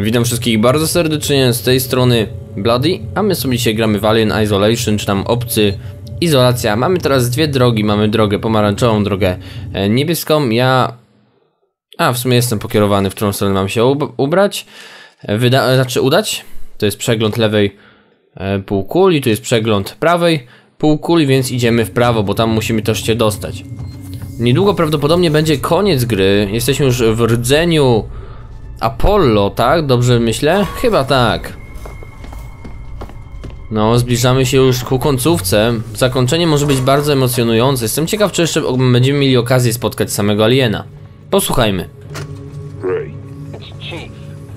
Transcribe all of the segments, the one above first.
Witam wszystkich bardzo serdecznie z tej strony Bloody, a my sobie dzisiaj gramy w Alien Isolation, czy tam Obcy Izolacja. Mamy teraz dwie drogi, mamy drogę pomarańczową, drogę e, niebieską. Ja... A, w sumie jestem pokierowany, w którą stronę mam się ub ubrać. E, Wyda e, znaczy udać. To jest przegląd lewej półkuli, tu jest przegląd prawej półkuli, więc idziemy w prawo, bo tam musimy też się dostać. Niedługo prawdopodobnie będzie koniec gry. Jesteśmy już w rdzeniu Apollo, tak? Dobrze myślę? Chyba tak. No, zbliżamy się już ku końcówce. Zakończenie może być bardzo emocjonujące. Jestem ciekaw, czy jeszcze będziemy mieli okazję spotkać samego aliena. Posłuchajmy. Ray, Chief.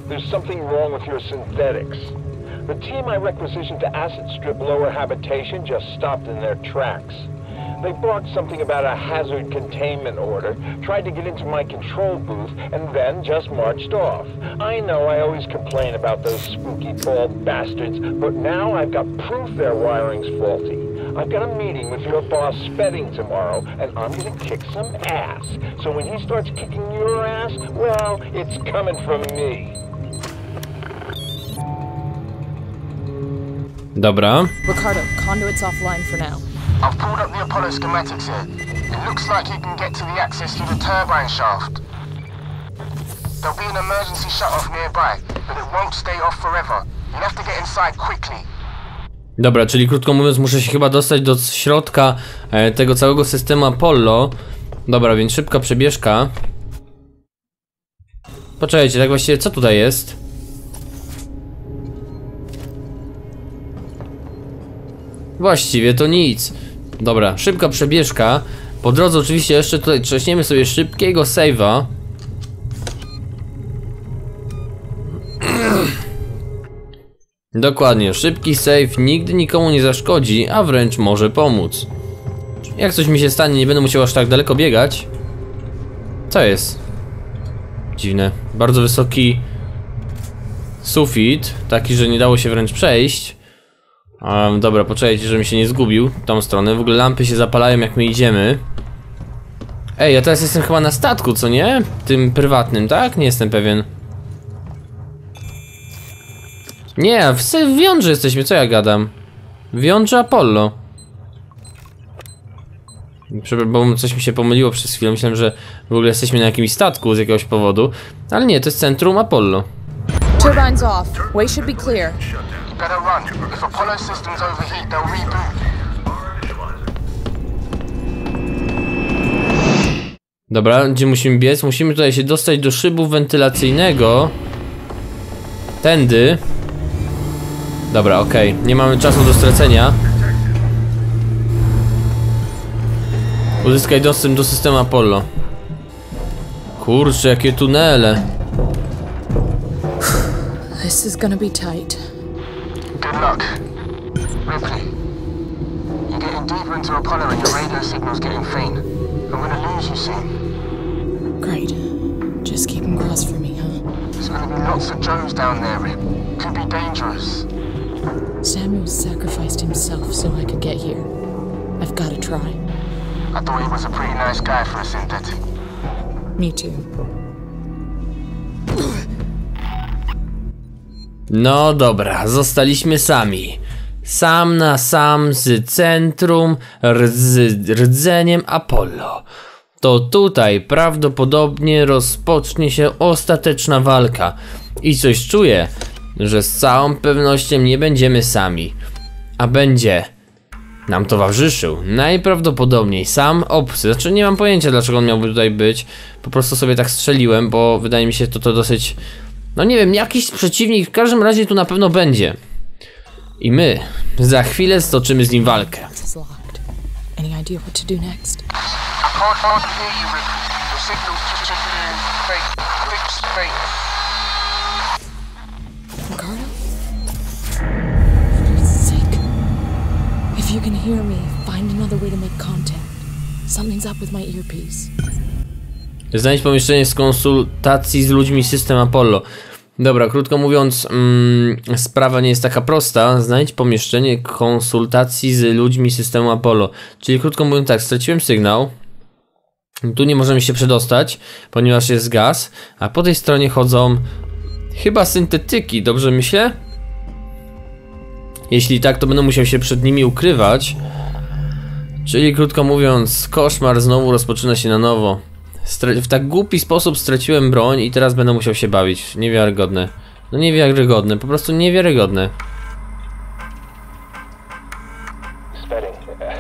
There's something wrong with your synthetics. The team I requisitioned to acid strip lower habitation just stopped in their tracks. They barked something about a hazard containment order, tried to get into my control booth, and then just marched off. I know I always complain about those spooky bald bastards, but now I've got proof their wiring's faulty. I've got a meeting with your boss Spedding tomorrow, and I'm gonna kick some ass. So when he starts kicking your ass, well, it's coming from me. Dobra. Ricardo, conduit's offline for now. I've pulled up the Apollo schematics here. It looks like you can get to the access through the turbine shaft. There'll be an emergency shut-off nearby, but it won't stay off forever. You'll have to get inside quickly. Dobra, czyli krótko mówiąc, muszę się chyba dostać do środka e, tego całego systemu Apollo. Dobra, więc szybka przebieżka. Poczekajcie, tak właściwie co tutaj jest? Właściwie to nic. Dobra, szybka przebieżka. Po drodze oczywiście jeszcze tutaj trzaśniemy sobie szybkiego save'a. Dokładnie, szybki save nigdy nikomu nie zaszkodzi, a wręcz może pomóc. Jak coś mi się stanie, nie będę musiał aż tak daleko biegać. Co jest? Dziwne. Bardzo wysoki sufit, taki, że nie dało się wręcz przejść. Um, dobra, poczekajcie, żebym się nie zgubił tą stronę. W ogóle lampy się zapalają jak my idziemy. Ej, ja teraz jestem chyba na statku, co nie? Tym prywatnym, tak? Nie jestem pewien. Nie, w, w wiądrze jesteśmy, co ja gadam? W wiądrze Apollo. Bo coś mi się pomyliło przez chwilę. Myślałem, że w ogóle jesteśmy na jakimś statku z jakiegoś powodu. Ale nie, to jest centrum Apollo. Turbines off. Way should be clear. Better run. If Apollo systems overheat, they'll reboot. Dobra, gdzie musimy biec? Musimy tutaj się dostać do szybu wentylacyjnego. Tędy. Dobra, okej. Nie mamy czasu do stracenia. Uzyskaj dostęp do systemu Apollo. Kurczę, jakie tunele. This is gonna be tight. Good luck. Ripley, you're getting deeper into Apollo and your radio signal's getting faint. I'm gonna lose you soon. Great. Just keep them crossed for me, huh? There's gonna be lots of Joes down there, Rip. Could be dangerous. Samuel sacrificed himself so I could get here. I've gotta try. I thought he was a pretty nice guy for a synthetic. Me too. No dobra, zostaliśmy sami. Sam na sam z centrum rdz, rdzeniem Apollo. To tutaj prawdopodobnie rozpocznie się ostateczna walka. I coś czuję, że z całą pewnością nie będziemy sami. A będzie nam towarzyszył najprawdopodobniej sam obcy. Znaczy nie mam pojęcia dlaczego on miałby tutaj być. Po prostu sobie tak strzeliłem, bo wydaje mi się to, to dosyć... No nie wiem, jakiś przeciwnik w każdym razie tu na pewno będzie. I my za chwilę stoczymy z nim walkę. If you can hear me, find another way to make contact. Something's up with my earpiece. Znajdź pomieszczenie z konsultacji z ludźmi system Apollo. Dobra, krótko mówiąc, mm, sprawa nie jest taka prosta. Znajdź pomieszczenie konsultacji z ludźmi systemu Apollo. Czyli krótko mówiąc tak, straciłem sygnał. Tu nie możemy się przedostać, ponieważ jest gaz, a po tej stronie chodzą Chyba syntetyki, dobrze myślę? Jeśli tak, to będę musiał się przed nimi ukrywać. Czyli krótko mówiąc, koszmar znowu rozpoczyna się na nowo. W tak głupi sposób straciłem broń i teraz będę musiał się bawić. Niewiarygodne. No niewiarygodne, po prostu niewiarygodne. Uh.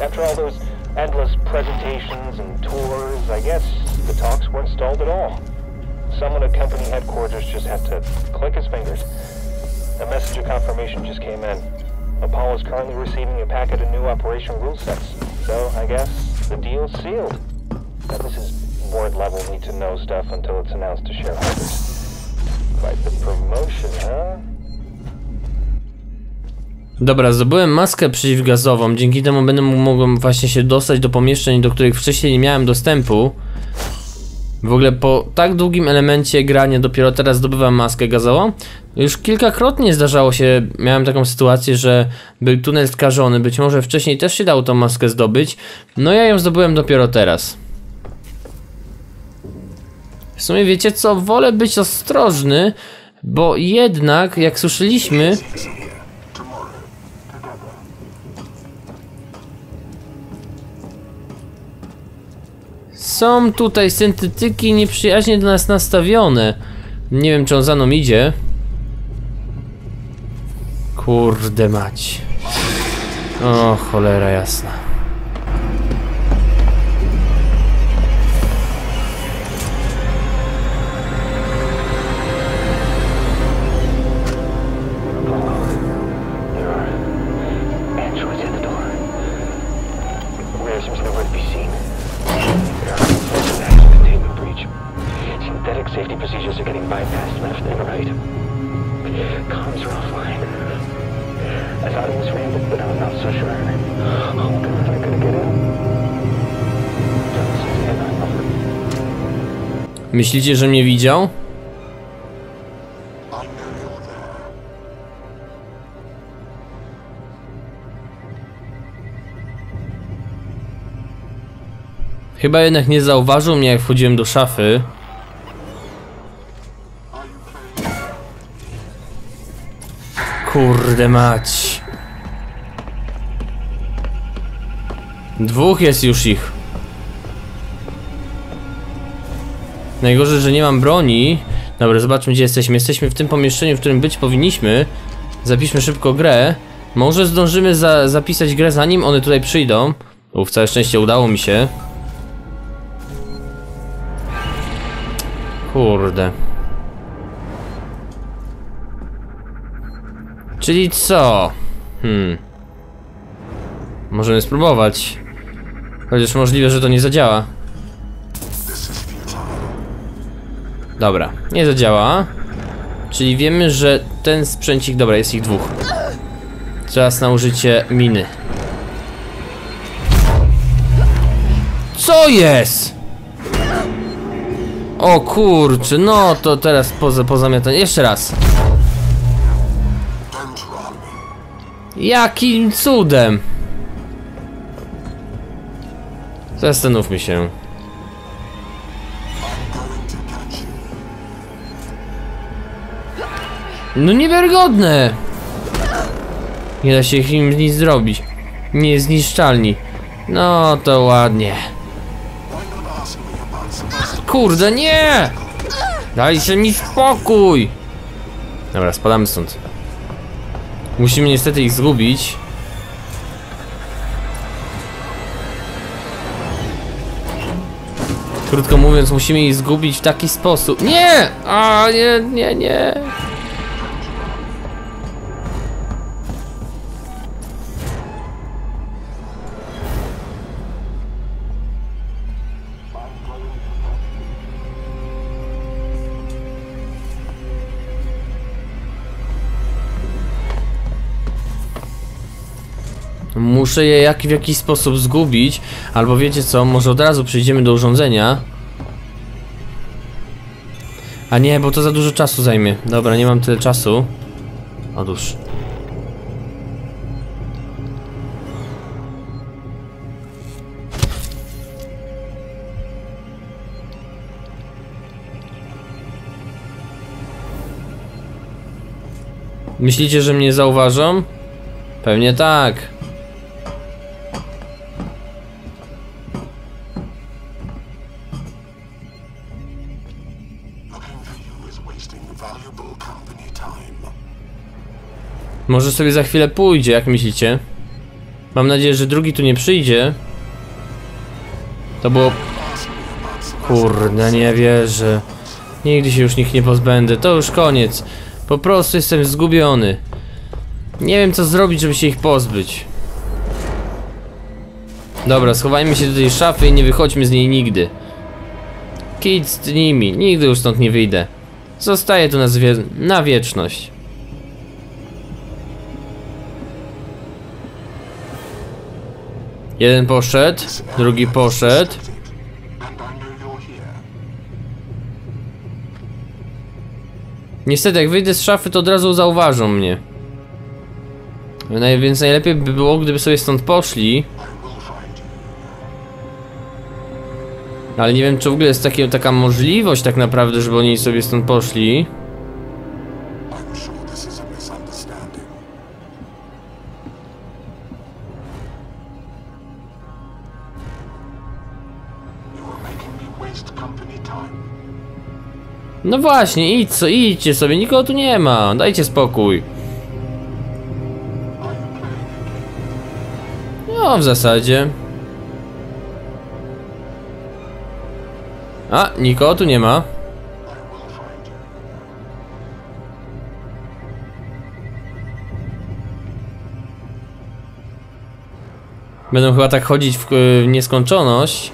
After all those endless presentations and tours, I guess the talks weren't stalled at all. Someone at company headquarters just had to click his fingers. A message of confirmation just came in. Apollo is currently receiving a packet of new operation rule sets. So I guess the deal's sealed. Now, this is board level need to know stuff until it's announced to shareholders. Quite the promotion, huh? Dobra, zdobyłem maskę przeciwgazową, dzięki temu będę mógł mogłem właśnie się dostać do pomieszczeń, do których wcześniej nie miałem dostępu. W ogóle po tak długim elemencie grania dopiero teraz zdobywam maskę gazową. Już kilkakrotnie zdarzało się, miałem taką sytuację, że był tunel skażony, być może wcześniej też się dało tą maskę zdobyć. No ja ją zdobyłem dopiero teraz. W sumie wiecie co, wolę być ostrożny, bo jednak, jak słyszeliśmy, Są tutaj syntetyki nieprzyjaźnie do nas nastawione. Nie wiem, czy on za mną idzie. Kurde mać. O, cholera jasna. Procedures are getting bypassed left and right. Comms are offline. I thought it was random, but not so sure. Oh, God, get in. Myślicie, że mnie widział? Chyba jednak nie zauważył mnie, jak wchodziłem do szafy. Kurde mać. Dwóch jest już ich. Najgorzej, że nie mam broni. Dobra, zobaczmy gdzie jesteśmy. Jesteśmy w tym pomieszczeniu, w którym być powinniśmy. Zapiszmy szybko grę. Może zdążymy za zapisać grę zanim one tutaj przyjdą. Uf, całe szczęście udało mi się. Kurde. Czyli co? Hmm. Możemy spróbować. Chociaż możliwe, że to nie zadziała. Dobra, nie zadziała. Czyli wiemy, że ten sprzęcik, dobra, jest ich dwóch. Czas na użycie miny. Co jest? O kurczę, no to teraz poza, pozamiatanie. Jeszcze raz. Jakim cudem? Zastanówmy się. No niewiarygodne! Nie da się im nic zrobić. Niezniszczalni. No to ładnie. Kurde, nie! Dajcie mi spokój! Dobra, spadamy stąd. Musimy niestety ich zgubić. Krótko mówiąc, musimy ich zgubić w taki sposób. Nie! A nie, nie, nie. Muszę je jak, w jakiś sposób zgubić. Albo wiecie co, może od razu przejdziemy do urządzenia. A nie, bo to za dużo czasu zajmie. Dobra, nie mam tyle czasu. Otóż. Myślicie, że mnie zauważą? Pewnie tak. Może sobie za chwilę pójdzie, jak myślicie? Mam nadzieję, że drugi tu nie przyjdzie. To było... Kurde, nie wierzę. Nigdy się już nikt nie pozbędę. To już koniec. Po prostu jestem zgubiony. Nie wiem co zrobić, żeby się ich pozbyć. Dobra, schowajmy się do tej szafy i nie wychodźmy z niej nigdy. Kid z nimi, nigdy już stąd nie wyjdę. Zostaję tu na, na wieczność. Jeden poszedł, drugi poszedł. Niestety, jak wyjdę z szafy, to od razu zauważą mnie. Więc najlepiej by było, gdyby sobie stąd poszli. Ale nie wiem, czy w ogóle jest takie, taka możliwość tak naprawdę, żeby oni sobie stąd poszli. No właśnie, idź co, idźcie sobie, nikogo tu nie ma, dajcie spokój. No, w zasadzie. A, nikogo tu nie ma. Będą chyba tak chodzić w, w nieskończoność.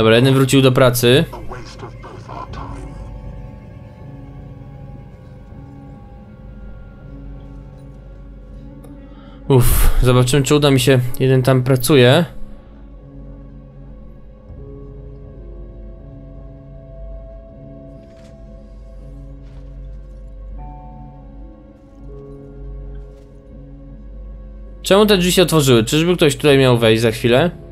Dobra, jeden wrócił do pracy. Uff, zobaczymy czy uda mi się. Jeden tam pracuje. Czemu te drzwi się otworzyły? Czyżby ktoś tutaj miał wejść za chwilę?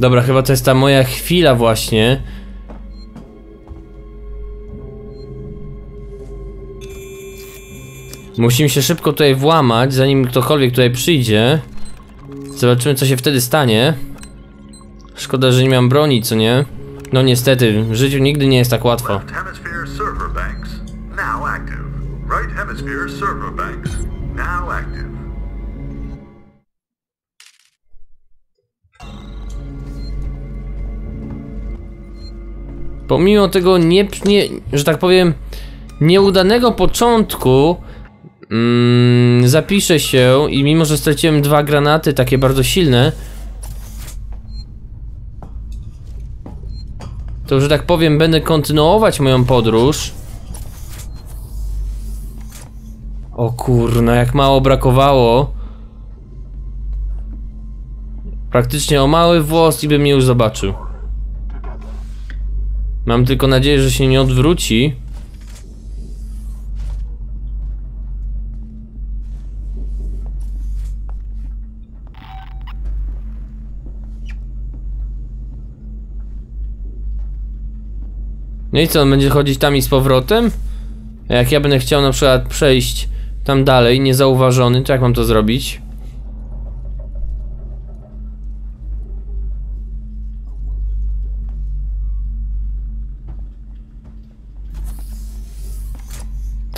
Dobra, chyba to jest ta moja chwila właśnie. Musimy się szybko tutaj włamać, zanim ktokolwiek tutaj przyjdzie. Zobaczymy, co się wtedy stanie. Szkoda, że nie mam broni, co nie? No niestety, w życiu nigdy nie jest tak łatwo. Pomimo tego nie, nie że tak powiem, nieudanego początku, mm, zapiszę się i mimo, że straciłem dwa granaty, takie bardzo silne, to, że tak powiem, będę kontynuować moją podróż. O kurna, jak mało brakowało. Praktycznie o mały włos i bym mnie już zobaczył. Mam tylko nadzieję, że się nie odwróci. No i co, on będzie chodzić tam i z powrotem? Jak ja będę chciał na przykład przejść tam dalej, niezauważony, to jak mam to zrobić?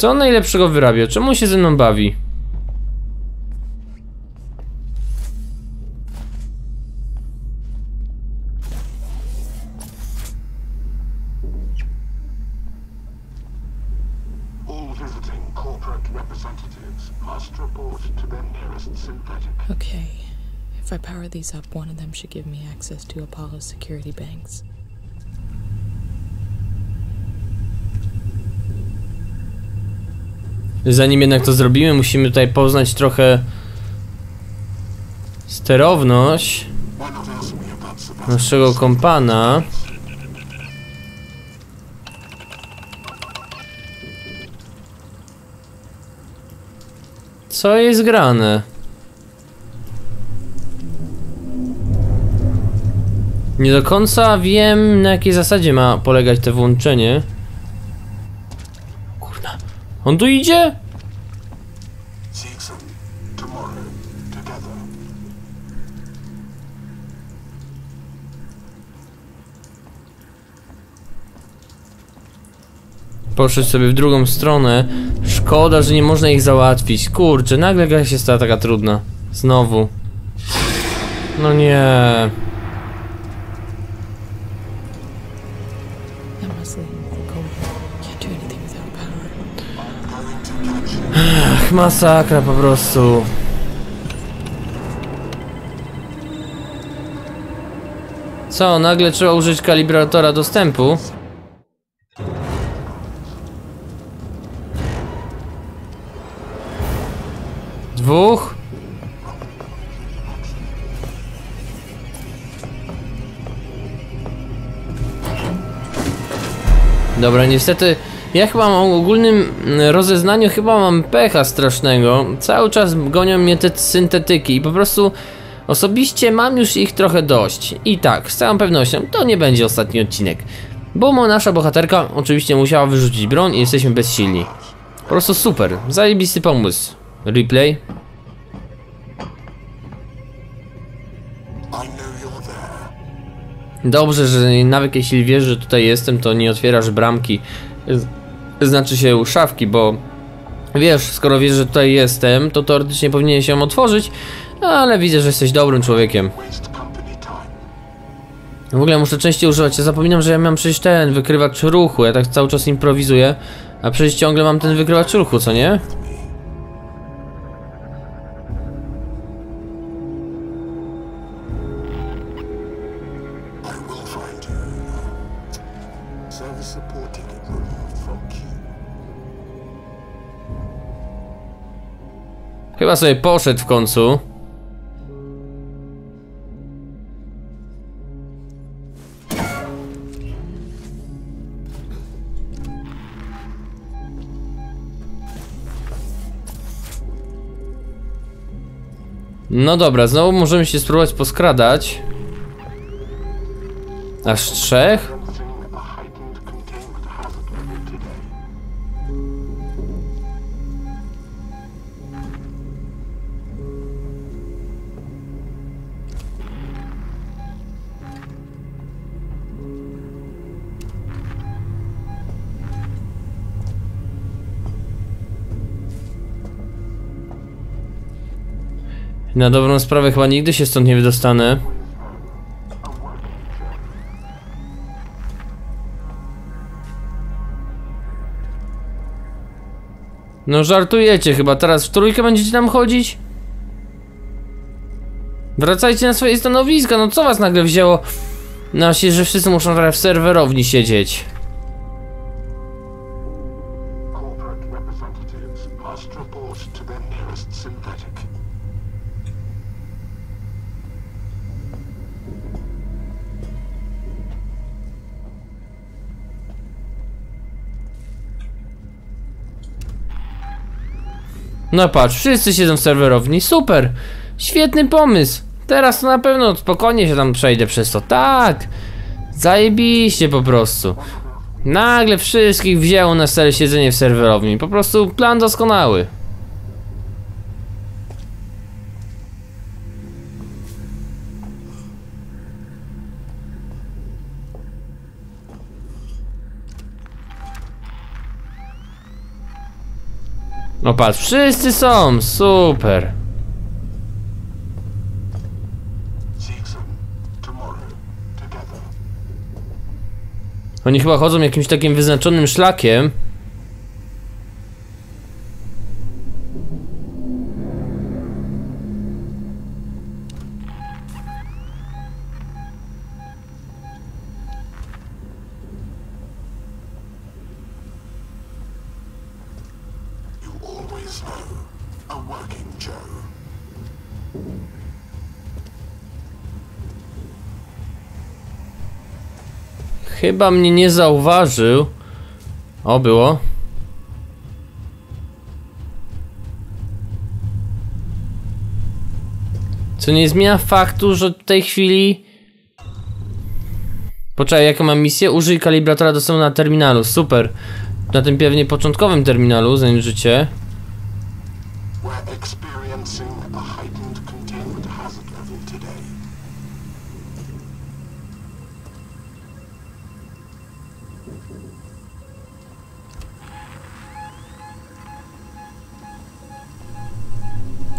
Co on najlepszego wyrabia? Czemu się ze mną bawi? Okay. If I power these up, one of them should give me access to Apollo's security banks. Zanim jednak to zrobimy, musimy tutaj poznać trochę sterowność naszego kompana. Co jest grane? Nie do końca wiem na jakiej zasadzie ma polegać to włączenie. On tu idzie? Poszedł sobie w drugą stronę. Szkoda, że nie można ich załatwić. Kurczę, nagle gra się stała taka trudna. Znowu. No nie. Masakra po prostu. Co, nagle trzeba użyć kalibratora dostępu? Dwóch? Dobra, niestety ja chyba mam ogólnym mm, rozeznaniu chyba mam pecha strasznego. Cały czas gonią mnie te syntetyki i po prostu osobiście mam już ich trochę dość. I tak, z całą pewnością to nie będzie ostatni odcinek. Bo nasza bohaterka oczywiście musiała wyrzucić broń i jesteśmy bezsilni. Po prostu super, zajebisty pomysł. Replay. Dobrze, że nawet jeśli wiesz, że tutaj jestem, to nie otwierasz bramki. Znaczy się szafki, bo wiesz, skoro wiesz, że tutaj jestem, to teoretycznie powinieneś ją otworzyć, ale widzę, że jesteś dobrym człowiekiem. W ogóle muszę częściej używać. Ja zapominam, że ja mam przecież ten wykrywacz ruchu. Ja tak cały czas improwizuję, a przecież ciągle mam ten wykrywacz ruchu, co nie? Service support ticket removed from queue. Chyba sobie poszedł w końcu. No dobra, znowu możemy się spróbować poskradać. Aż trzech? Na dobrą sprawę chyba nigdy się stąd nie wydostanę. No żartujecie chyba, teraz w trójkę będziecie tam chodzić? Wracajcie na swoje stanowiska, no co was nagle wzięło? Na się, że wszyscy muszą w serwerowni siedzieć. No patrz, wszyscy siedzą w serwerowni, super! Świetny pomysł! Teraz to na pewno spokojnie się tam przejdę przez to, tak! Zajebiście po prostu. Nagle wszystkich wzięło na stare siedzenie w serwerowni, po prostu plan doskonały. No patrz, wszyscy są, super. Oni chyba chodzą jakimś takim wyznaczonym szlakiem. Chyba mnie nie zauważył. O, było. Co nie zmienia faktu, że w tej chwili... Poczekaj, jaką mam misję? Użyj kalibratora dostępu na terminalu. Super. Na tym pewnie początkowym terminalu, zanim życie.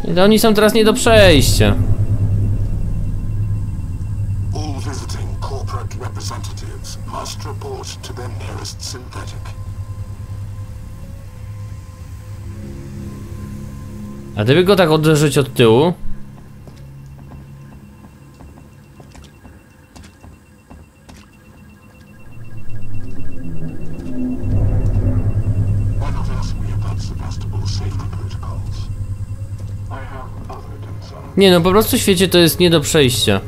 I Oni są teraz nie do przejścia. All visiting corporate representatives must report to their nearest synthetic. A gdyby go tak uderzyć od tyłu? Nie no, po prostu w świecie to jest nie do przejścia.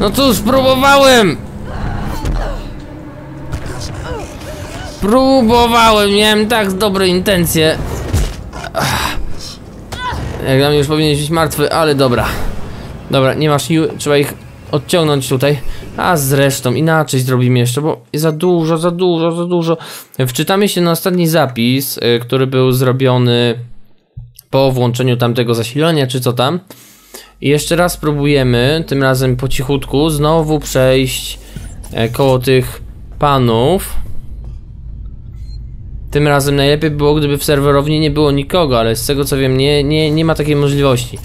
No cóż, próbowałem! Próbowałem, miałem tak dobre intencje. Jak dla mnie już powinien być martwy, ale dobra. Dobra, nie masz siły, trzeba ich odciągnąć tutaj. A zresztą inaczej zrobimy jeszcze, bo za dużo, za dużo, za dużo. Wczytamy się na ostatni zapis, y, który był zrobiony po włączeniu tamtego zasilania, czy co tam. I jeszcze raz próbujemy, tym razem po cichutku, znowu przejść e, koło tych panów. Tym razem najlepiej było, gdyby w serwerowni nie było nikogo, ale z tego co wiem, nie, nie, nie ma takiej możliwości.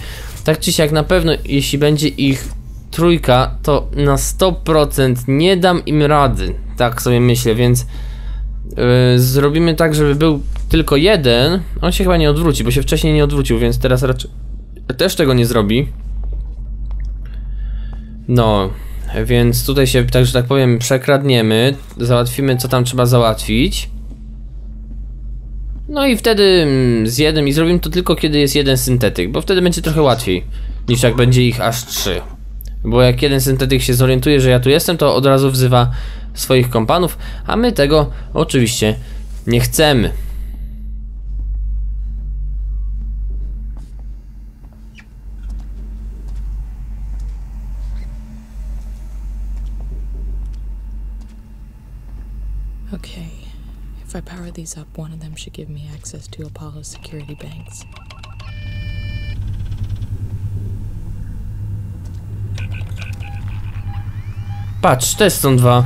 Tak czy siak, na pewno, jeśli będzie ich trójka, to na 100% nie dam im rady. Tak sobie myślę, więc yy, zrobimy tak, żeby był tylko jeden. On się chyba nie odwróci, bo się wcześniej nie odwrócił, więc teraz raczej też tego nie zrobi. No, więc tutaj się, tak że tak powiem, przekradniemy, załatwimy co tam trzeba załatwić. No i wtedy mm, z jednym i zrobimy to tylko kiedy jest jeden syntetyk, bo wtedy będzie trochę łatwiej niż jak będzie ich aż trzy. Bo jak jeden syntetyk się zorientuje, że ja tu jestem, to od razu wzywa swoich kompanów, a my tego oczywiście nie chcemy. Okay. If I power these up, one of them should give me access to Apollo's security banks. Patrz, też są dwa.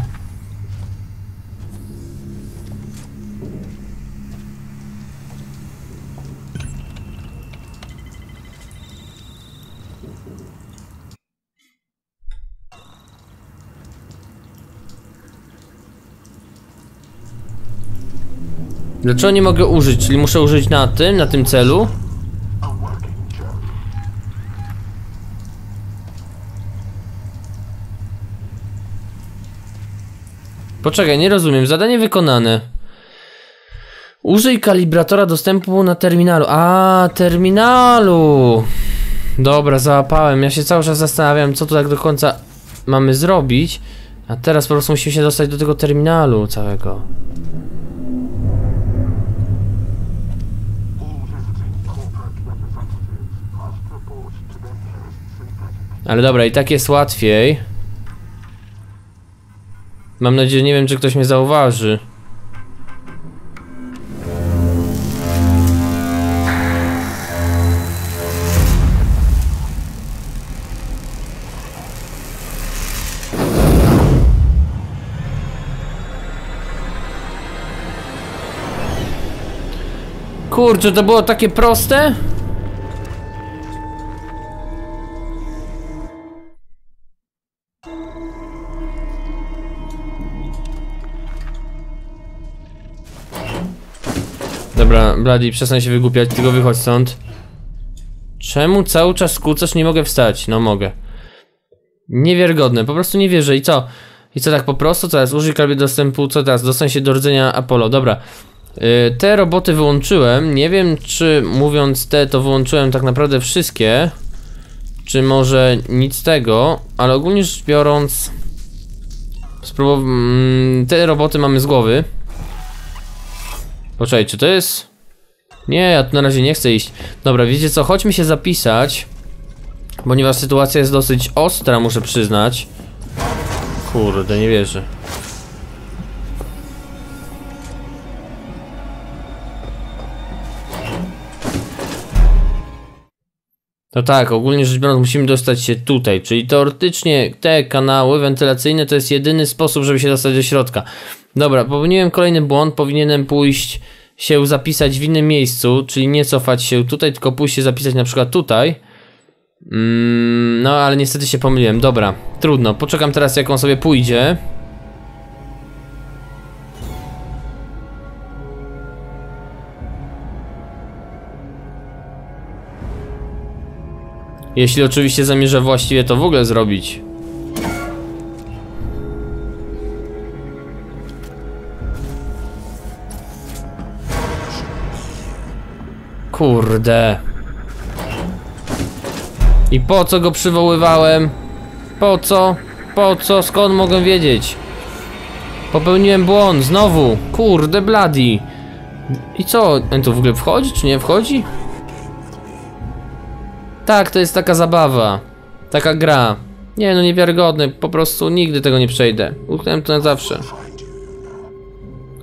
Dlaczego nie mogę użyć? Czyli muszę użyć na tym, na tym celu? Poczekaj, nie rozumiem. Zadanie wykonane. Użyj kalibratora dostępu na terminalu. A, terminalu. Dobra, załapałem. Ja się cały czas zastanawiam, co tu tak do końca mamy zrobić. A teraz po prostu musimy się dostać do tego terminalu całego. Ale dobra, i tak jest łatwiej. Mam nadzieję, nie wiem, czy ktoś mnie zauważy. Kurczę, to było takie proste? Dobra, Bloody, przestań się wygłupiać, tylko wychodź stąd. Czemu cały czas skłócasz? Nie mogę wstać. No mogę. Niewiarygodne, po prostu nie wierzę. I co? I co tak po prostu? Co teraz? Użyj kabli dostępu, co teraz? Dostań się do rdzenia Apollo, dobra. Y, te roboty wyłączyłem. Nie wiem, czy mówiąc te, to wyłączyłem tak naprawdę wszystkie. Czy może nic tego, ale ogólnie rzecz biorąc. Spróbow... Mm, te roboty mamy z głowy. Poczekaj, czy to jest. Nie, ja tu na razie nie chcę iść. Dobra, wiecie co? Chodźmy się zapisać. Ponieważ sytuacja jest dosyć ostra, muszę przyznać. Kurde, nie wierzę. To tak, ogólnie rzecz biorąc musimy dostać się tutaj, czyli teoretycznie te kanały wentylacyjne to jest jedyny sposób, żeby się dostać do środka. Dobra, popełniłem kolejny błąd, powinienem pójść się zapisać w innym miejscu, czyli nie cofać się tutaj, tylko pójść się zapisać na przykład tutaj. Mm, no ale niestety się pomyliłem, dobra, trudno, poczekam teraz jak on sobie pójdzie. Jeśli oczywiście zamierza właściwie to w ogóle zrobić. Kurde. I po co go przywoływałem? Po co? Po co? Skąd mogę wiedzieć? Popełniłem błąd, znowu. Kurde, bladi. I co? On tu w ogóle wchodzi, czy nie wchodzi? Tak, to jest taka zabawa. Taka gra. Nie no, niewiarygodny. Po prostu nigdy tego nie przejdę. Utknąłem to na zawsze.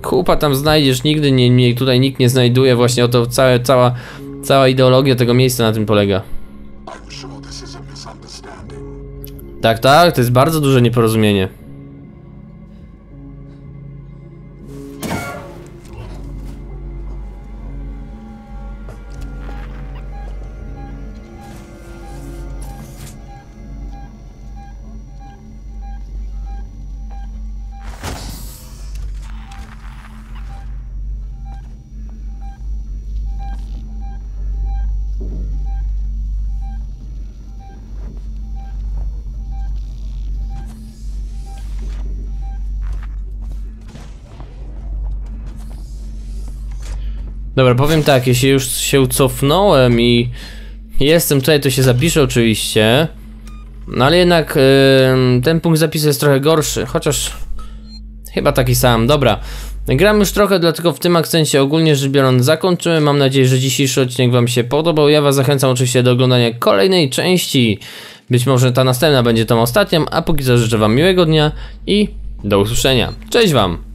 Kupa tam znajdziesz, nigdy nie, nie, tutaj nikt nie znajduje. Właśnie o to całe, cała, cała ideologia tego miejsca na tym polega. Tak, tak, to jest bardzo duże nieporozumienie. Dobra, powiem tak, jeśli już się cofnąłem i jestem tutaj, to się zapiszę oczywiście. No ale jednak ym, ten punkt zapisu jest trochę gorszy, chociaż chyba taki sam. Dobra, gram już trochę, dlatego w tym akcencie ogólnie rzecz biorąc zakończymy. Mam nadzieję, że dzisiejszy odcinek Wam się podobał. Ja Was zachęcam oczywiście do oglądania kolejnej części. Być może ta następna będzie tą ostatnią, a póki co życzę Wam miłego dnia i do usłyszenia. Cześć Wam!